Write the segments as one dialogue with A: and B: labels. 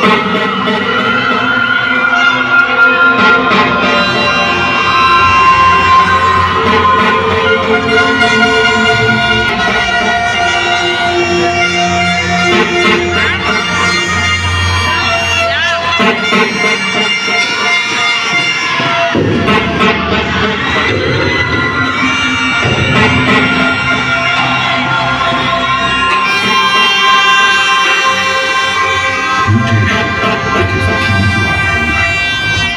A: Thank you.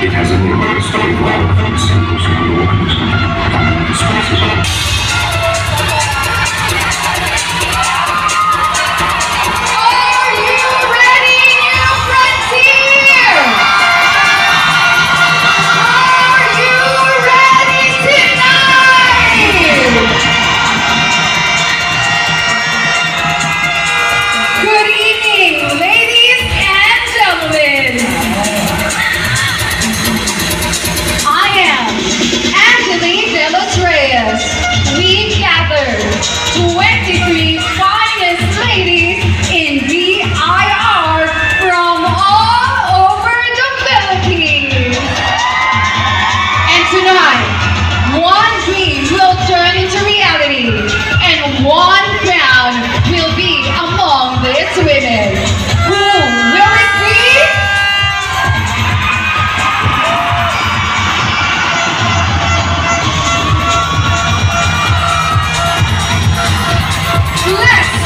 B: It has a numerous story, of simple and organisms.
C: 23 finest ladies in from all over the Philippines. And tonight, one dream will turn into reality and one crown will be among these women. Let's go!